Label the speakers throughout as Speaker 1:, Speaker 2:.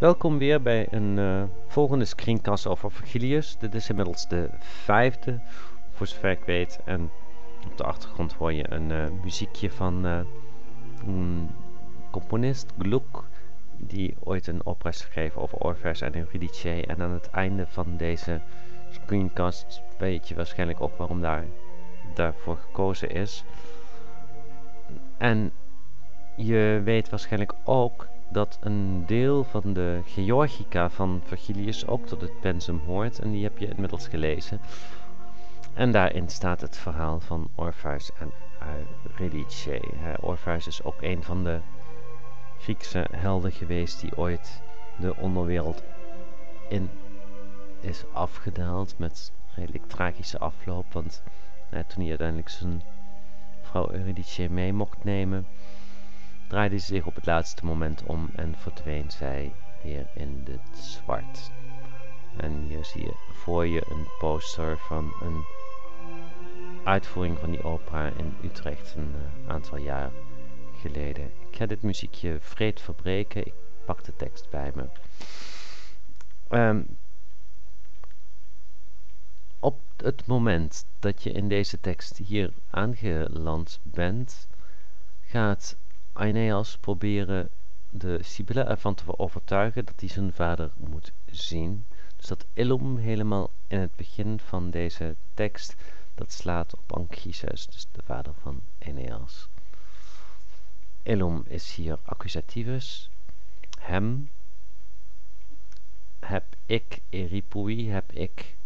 Speaker 1: Welkom weer bij een uh, volgende screencast over Virgilius. Dit is inmiddels de vijfde, voor zover ik weet. En op de achtergrond hoor je een uh, muziekje van uh, een componist, Gluck, die ooit een opera gegeven over Orpheus en Eurydice. En aan het einde van deze screencast weet je waarschijnlijk ook waarom daar, daarvoor gekozen is. En je weet waarschijnlijk ook dat een deel van de Georgica van Virgilius ook tot het pensum hoort. En die heb je inmiddels gelezen. En daarin staat het verhaal van Orpheus en Eurydice. Orpheus is ook een van de Griekse helden geweest die ooit de onderwereld in is afgedaald met redelijk tragische afloop. Want toen hij uiteindelijk zijn vrouw Eurydice mee mocht nemen, draaide ze zich op het laatste moment om en verdween zij weer in het zwart. En hier zie je voor je een poster van een uitvoering van die opera in Utrecht een uh, aantal jaar geleden. Ik ga dit muziekje vreed verbreken. Ik pak de tekst bij me. Um, op het moment dat je in deze tekst hier aangeland bent, gaat Aeneas proberen de Sibylle ervan te overtuigen dat hij zijn vader moet zien. Dus dat Illum helemaal in het begin van deze tekst, dat slaat op Anchises, dus de vader van Aeneas. Illum is hier accusativus. Hem heb ik, eripui, heb ik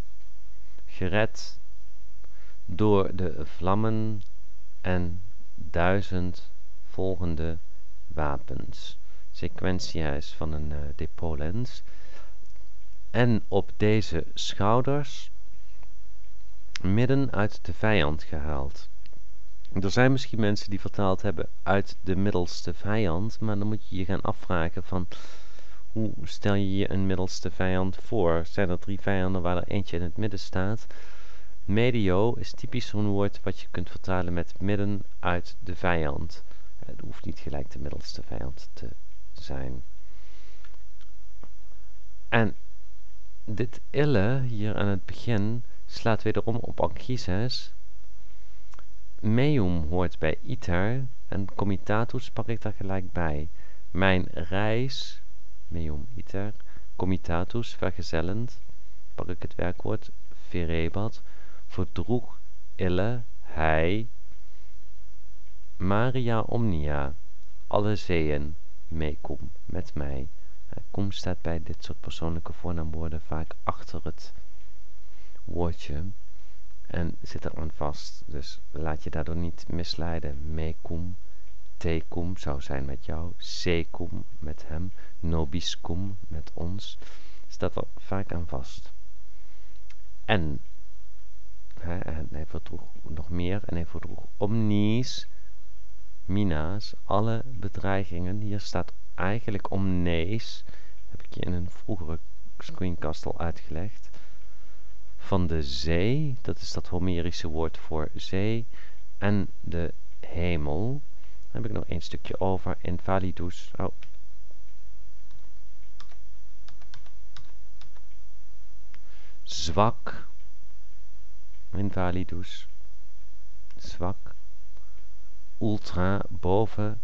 Speaker 1: gered door de vlammen en duizend volgende wapens. Sequentia is van een uh. En op deze schouders midden uit de vijand gehaald. Er zijn misschien mensen die vertaald hebben uit de middelste vijand, maar dan moet je je gaan afvragen van hoe stel je je een middelste vijand voor? Zijn er drie vijanden waar er eentje in het midden staat? Medio is typisch zo'n woord wat je kunt vertalen met midden uit de vijand. Het hoeft niet gelijk de middelste vijand te zijn. En dit ille hier aan het begin slaat wederom op Anchises. Meum hoort bij iter en comitatus pak ik daar gelijk bij. Mijn reis, meum iter, comitatus, vergezellend, pak ik het werkwoord verebat, verdroeg ille, hij, Maria omnia, alle zeeën, meekom met mij. Kom staat bij dit soort persoonlijke voornaamwoorden vaak achter het woordje en zit er aan vast. Dus laat je daardoor niet misleiden. Meekom, tekum zou zijn met jou, secum met hem, nobiscum met ons. Staat er vaak aan vast. En, hè, en hij verdroeg nog meer en hij verdroeg omnis mina's, alle bedreigingen. Hier staat eigenlijk omnees, heb ik je in een vroegere screencast al uitgelegd. Van de zee, dat is dat Homerische woord voor zee, en de hemel. Heb ik nog één stukje over, invalidus. Oh. Zwak, invalidus, zwak ultra boven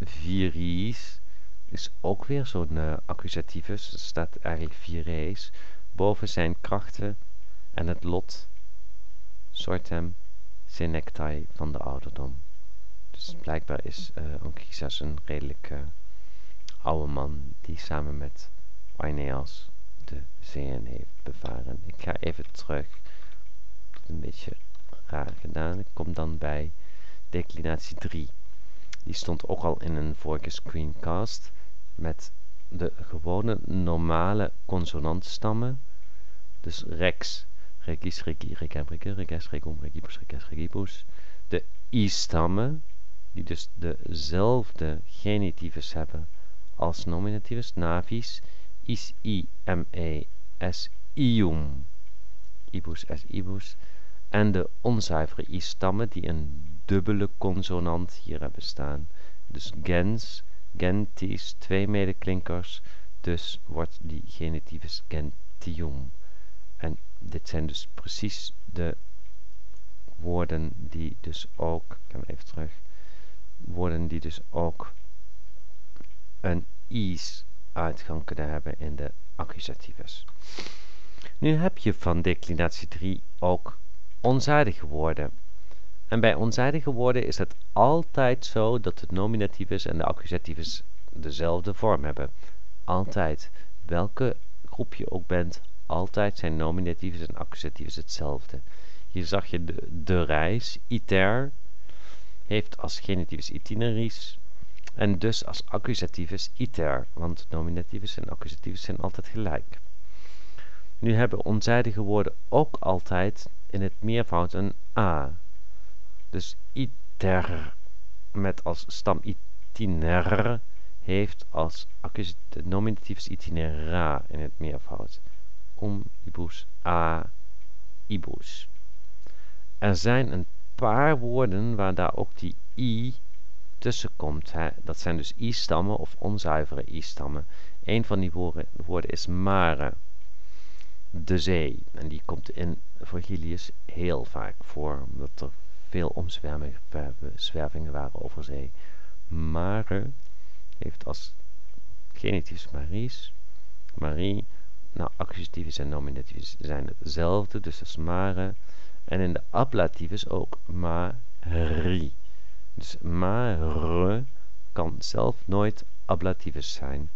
Speaker 1: viris is ook weer zo'n uh, accusativus. Er staat eigenlijk vires. Boven zijn krachten en het lot sortem senectae van de ouderdom. Dus blijkbaar is uh, Anchises een redelijk uh, oude man die samen met Aeneas de zeeën heeft bevaren. Ik ga even terug. Een beetje raar gedaan. Ik kom dan bij declinatie 3. Die stond ook al in een vorige screencast met de gewone normale consonantstammen. Dus rex, regis, regi, regem, rege, reges, regum, regibus, reges, regibus. De i-stammen, die dus dezelfde genitivus hebben als nominativus, navis, is, i, m, e, s, ium, ibus, s, ibus. En de onzuivere i-stammen die een dubbele consonant hier hebben staan. Dus gens, gentis, twee medeklinkers, dus wordt die genitivus gentium. En dit zijn dus precies de woorden die dus ook, ik ga even terug, woorden die dus ook een is uitgang kunnen hebben in de accusativus. Nu heb je van declinatie 3 ook onzijdige woorden. En bij onzijdige woorden is het altijd zo dat de nominativus en de accusativus dezelfde vorm hebben. Altijd. Welke groep je ook bent, altijd zijn nominativus en accusativus hetzelfde. Hier zag je de, de reis, iter, heeft als genitivus itineris en dus als accusativus iter, want nominativus en accusativus zijn altijd gelijk. Nu hebben onzijdige woorden ook altijd in het meervoud een a. Dus iter met als stam itiner heeft als nominativus itinera in het meervoud. Om ibus a ibus. Er zijn een paar woorden waar daar ook die i tussen komt. Hè. Dat zijn dus i-stammen of onzuivere i-stammen. Een van die woorden, woorden is mare, de zee. En die komt in Virgilius heel vaak voor, omdat er veel omzwervingen waren over zee. Mare heeft als genitivus Maries, Marie, nou accusativus en nominativus zijn hetzelfde, dus dat is mare. En in de ablativus ook Marie. Dus mare kan zelf nooit ablativus zijn.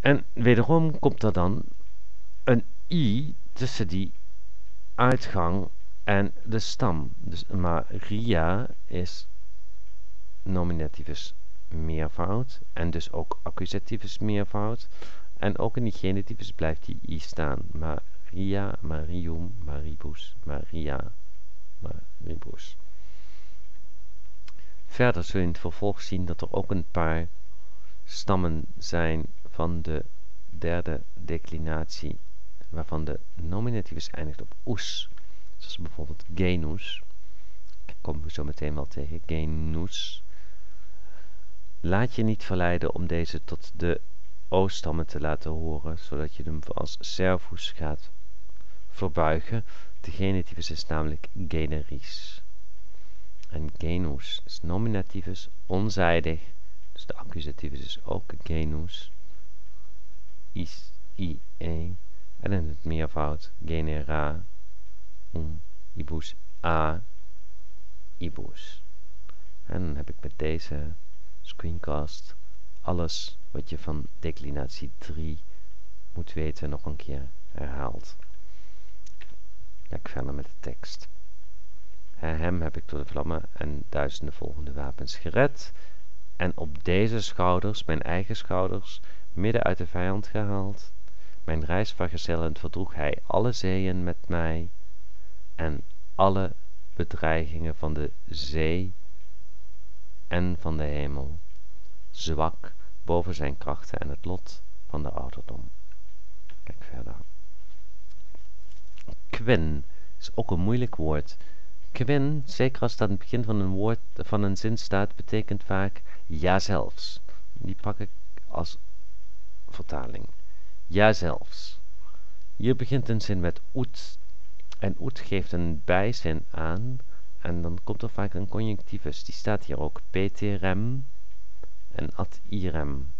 Speaker 1: En wederom komt er dan een i tussen die uitgang en de stam. Dus Maria is nominativus meervoud en dus ook accusativus meervoud. En ook in die genitivus blijft die i staan. Maria, Marium, Maribus, Maria, Maribus. Verder zul je in het vervolg zien dat er ook een paar stammen zijn van de derde declinatie, waarvan de nominativus eindigt op oes. Zoals bijvoorbeeld genus. Komen we zo meteen wel tegen. Genus. Laat je niet verleiden om deze tot de O-stammen te laten horen, zodat je hem als servus gaat verbuigen. De genitivus is namelijk generis. En genus is nominativus, onzijdig. Dus de accusativus is ook genus. Is, i, e. En in het meervoud genera, um, ibus, a, ibus. En dan heb ik met deze screencast alles wat je van declinatie 3 moet weten nog een keer herhaald. Kijk verder met de tekst. Hem heb ik door de vlammen en duizenden volgende wapens gered. En op deze schouders, mijn eigen schouders, midden uit de vijand gehaald. Mijn reisvergezellen verdroeg hij alle zeeën met mij. En alle bedreigingen van de zee en van de hemel. Zwak boven zijn krachten en het lot van de ouderdom. Kijk verder. Quin is ook een moeilijk woord. Quin, zeker als dat aan het begin van een woord van een zin staat, betekent vaak ja zelfs. Die pak ik als vertaling. Ja zelfs. Hier begint een zin met oet en oet geeft een bijzin aan en dan komt er vaak een conjunctivus. Die staat hier ook ptrem en ad irem.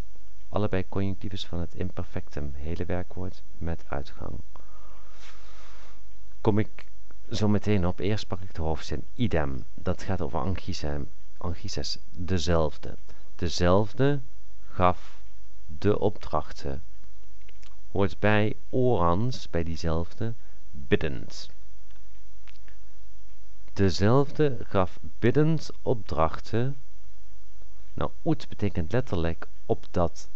Speaker 1: Allebei conjunctivus van het imperfectum, hele werkwoord met uitgang. Kom ik zo meteen op. Eerst pak ik de hoofdzin. Idem. Dat gaat over Anchises. Anchises. Dezelfde. Dezelfde gaf de opdrachten. Hoort bij orans, bij diezelfde, biddend. Dezelfde gaf biddend opdrachten. Nou, oet betekent letterlijk opdat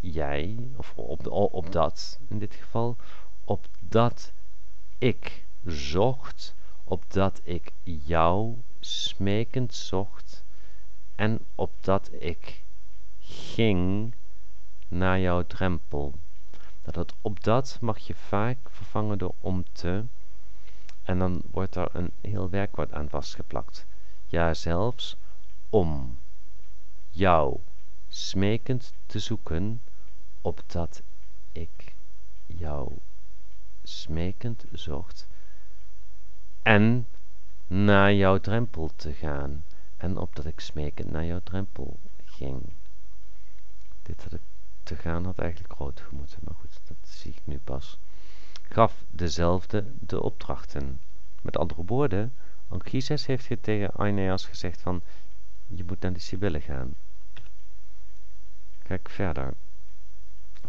Speaker 1: jij, of op, op dat in dit geval, opdat ik zocht, opdat ik jou smekend zocht en opdat ik ging naar jouw drempel. Dat het opdat mag je vaak vervangen door om te en dan wordt er een heel werkwoord aan vastgeplakt. Ja, zelfs om jou smekend te zoeken, opdat ik jou smekend zocht, en naar jouw drempel te gaan, en opdat ik smekend naar jouw drempel ging. Dit had ik te gaan had eigenlijk groot moeten, maar goed, dat zie ik nu pas. Gaf dezelfde de opdrachten. Met andere woorden, Anchises heeft hier tegen Aeneas gezegd van, je moet naar de Sibylle gaan. Kijk verder.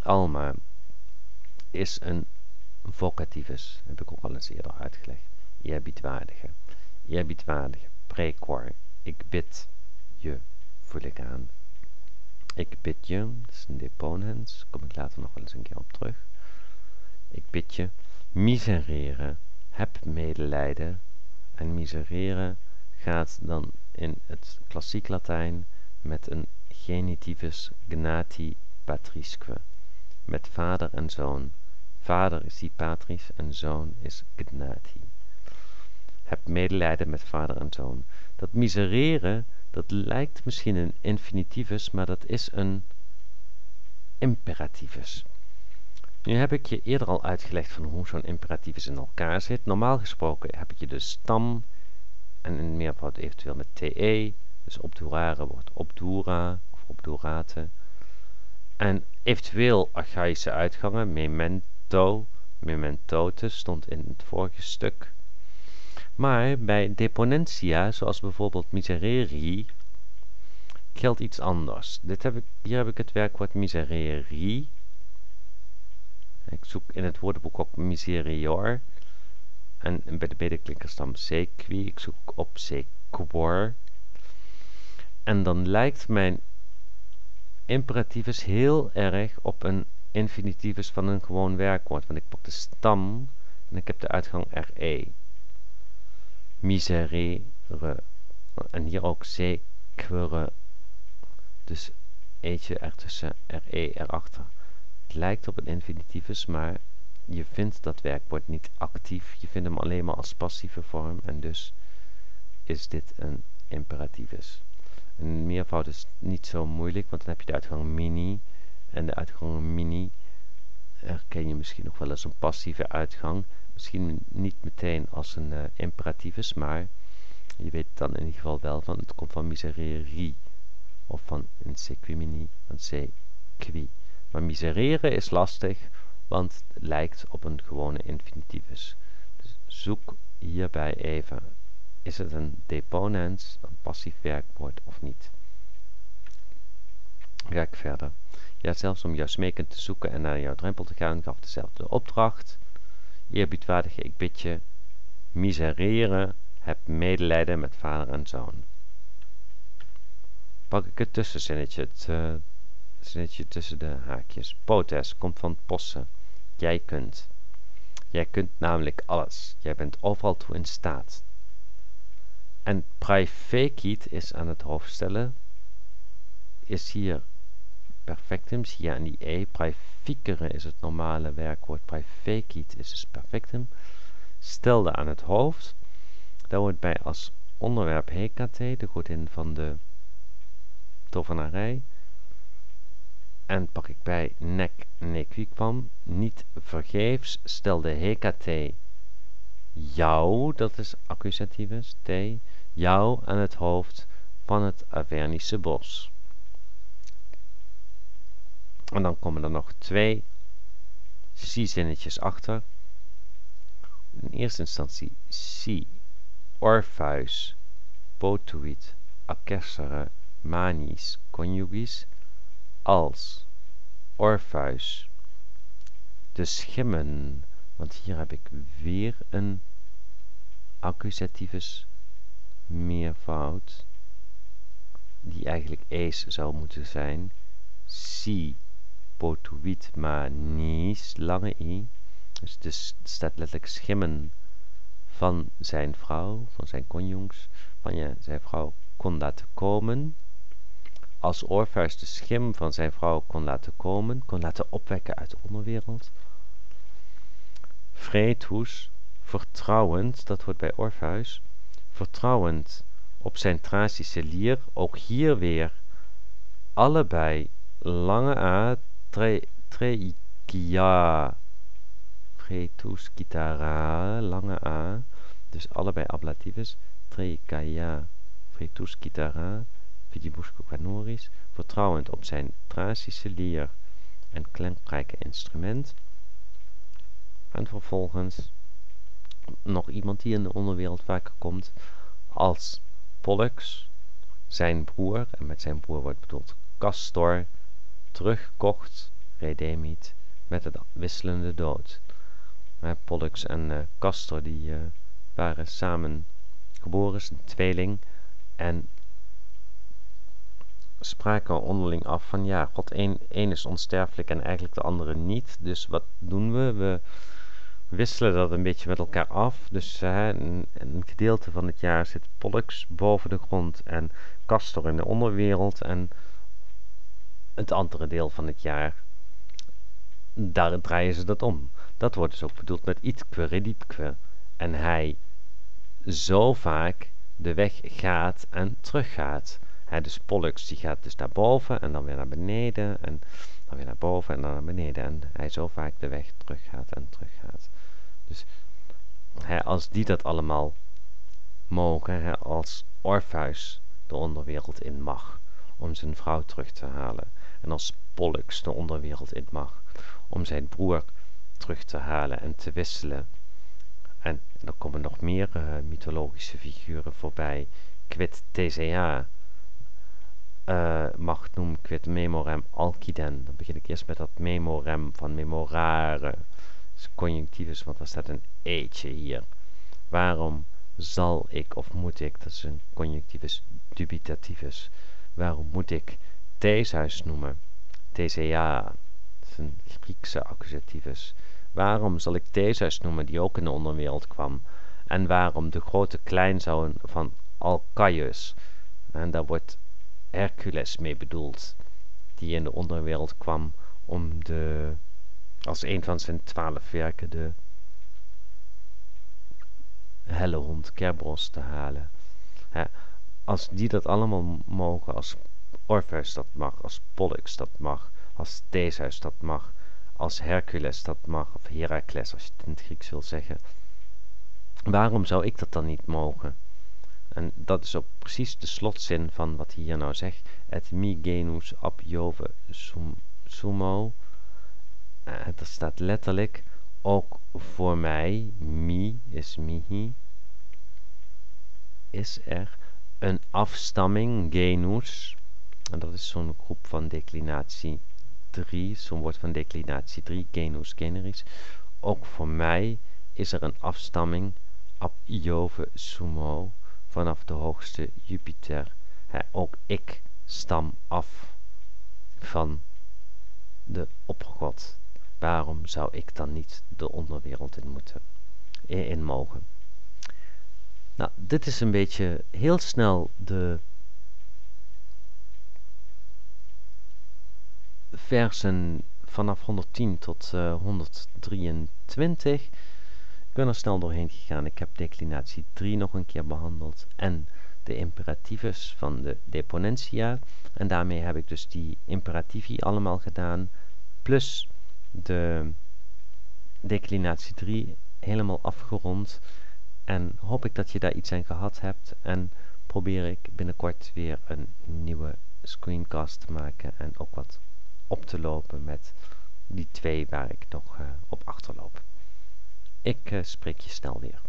Speaker 1: Alma is een vocativus, heb ik ook al eens eerder uitgelegd. Eerbiedwaardige. Eerbiedwaardige. Precor. Ik bid je, voel ik aan. Ik bid je, dat is een deponens, kom ik later nog wel eens een keer op terug. Ik bid je, misereren, heb medelijden. En misereren gaat dan in het klassiek Latijn met een genitivus gnati patrisque. Met vader en zoon. Vader is die patris en zoon is gnati. Heb medelijden met vader en zoon. Dat misereren dat lijkt misschien een infinitivus, maar dat is een imperativus. Nu heb ik je eerder al uitgelegd van hoe zo'n imperativus in elkaar zit. Normaal gesproken heb je de stam en in meervoud eventueel met te. Dus obdurare wordt obdura of obdurate. En eventueel archaïsche uitgangen, memento, mementote stond in het vorige stuk. Maar bij deponentia, zoals bijvoorbeeld misereri, geldt iets anders. Dit heb ik, hier heb ik het werkwoord misereri. Ik zoek in het woordenboek op miserior. En bij de medeklinkerstam sequi. Ik zoek op sequor. En dan lijkt mijn imperativus heel erg op een infinitivus van een gewoon werkwoord. Want ik pak de stam en ik heb de uitgang re miserere. En hier ook zequere. Dus eetje ertussen, re erachter. Het lijkt op een infinitivus, maar je vindt dat werkwoord niet actief. Je vindt hem alleen maar als passieve vorm en dus is dit een imperativus. Een meervoud is niet zo moeilijk, want dan heb je de uitgang mini. En de uitgang mini herken je misschien nog wel eens een passieve uitgang. Misschien niet meteen als een uh, imperativus, maar je weet dan in ieder geval wel van het komt van miserere of van een sequimini, van sequi. Maar misereren is lastig, want het lijkt op een gewone infinitivus. Dus zoek hierbij even, is het een deponens, een passief werkwoord of niet? Ga ik verder. Ja, zelfs om jou smekend te zoeken en naar jouw drempel te gaan, gaf dezelfde opdracht. Eerbiedwaardige, ik bid je, misereren, heb medelijden met vader en zoon. Pak ik het tussenzinnetje, het uh, zinnetje tussen de haakjes. Potes komt van possen. Jij kunt. Jij kunt namelijk alles. Jij bent overal toe in staat. En praefecit is aan het hoofd stellen. Is hier perfectum, je aan die e. Praeficere is het normale werkwoord. Praefecit is dus perfectum. Stelde aan het hoofd. Daar wordt bij als onderwerp Hecate, de godin van de tovenarij. En pak ik bij nek nequiquam. Niet vergeefs stelde Hecate jou, dat is accusativus, t, jou aan het hoofd van het Avernische bos. En dan komen er nog twee si-zinnetjes achter. In eerste instantie si, orpheus, potuit, acessere, manis, conjugis, als, orpheus, de schimmen, want hier heb ik weer een accusativus meervoud, die eigenlijk ees zou moeten zijn, si, potuit manis, lange i. Dus het staat letterlijk schimmen van zijn vrouw, van zijn conjungs, van je, zijn vrouw kon laten komen. Als Orpheus de schim van zijn vrouw kon laten komen, kon laten opwekken uit de onderwereld. Vreethus, vertrouwend, dat wordt bij allebei lange a, tre, treikia, fretuskitara, lange a, dus allebei ablatives, treikaya, fretuskitara, vidibushko canoris, vertrouwend op zijn Thracische lier en klankrijke instrument. En vervolgens nog iemand die in de onderwereld vaker komt als Pollux, zijn broer, en met zijn broer wordt bedoeld Castor, terugkocht, redemit, met het wisselende dood. Pollux en uh, Castor die uh, waren samen geboren, een tweeling, en spraken onderling af van ja, God één, één is onsterfelijk en eigenlijk de andere niet. Dus wat doen we? We wisselen dat een beetje met elkaar af. Dus een, een, gedeelte van het jaar zit Pollux boven de grond en Castor in de onderwereld. En het andere deel van het jaar, daar draaien ze dat om. Dat wordt dus ook bedoeld met ietque reditque. En hij zo vaak de weg gaat en teruggaat. He, dus Pollux die gaat dus naar boven en dan weer naar beneden en dan weer naar boven en dan naar beneden. En hij zo vaak de weg teruggaat en teruggaat. Dus als die dat allemaal mogen, als Orpheus de onderwereld in mag om zijn vrouw terug te halen. En als Pollux de onderwereld in mag om zijn broer terug te halen en te wisselen. En, en er komen nog meer uh, mythologische figuren voorbij. Quid Thesea, uh, magnum quid memorem alciden. Dan begin ik eerst met dat memorem van memorare. is conjunctivus, want er staat een eetje hier. Waarom zal ik of moet ik, dat is een conjunctivus dubitativus. Waarom moet ik Theeshuis noemen? Thesea, dat is een Griekse accusativus. Waarom zal ik Theseus noemen, die ook in de onderwereld kwam? En waarom de grote kleinzoon van Alcaius? En daar wordt Hercules mee bedoeld, die in de onderwereld kwam om de, als een van zijn twaalf werken de helle hond Kerberos te halen. als die dat allemaal mogen, als Orpheus dat mag, als Pollux dat mag, als Theseus dat mag, als Hercules dat mag, of Heracles als je het in het Grieks wil zeggen. Waarom zou ik dat dan niet mogen? En dat is ook precies de slotzin van wat hij hier nou zegt. Et mi genus ab Jove sum, sumo. Uh, dat staat letterlijk ook voor mij, mi is mihi, is er een afstamming, genus. En dat is zo'n groep van declinatie 3, zo'n woord van declinatie 3, genus generis. Ook voor mij is er een afstamming, ab Jove sumo vanaf de hoogste Jupiter. ook ik stam af van de opgod. Waarom zou ik dan niet de onderwereld in moeten, in mogen? Nou, dit is een beetje heel snel de versen vanaf 110 tot uh, eh, 123 ik ben er snel doorheen gegaan. Ik heb declinatie 3 nog een keer behandeld en de imperativus van de deponentia. En daarmee heb ik dus die imperativi allemaal gedaan, plus de declinatie 3 helemaal afgerond. En hoop ik dat je daar iets aan gehad hebt en probeer ik binnenkort weer een nieuwe screencast te maken en ook wat op te lopen met die twee waar ik nog uh, op achterloop. Ik uh, spreek je snel weer.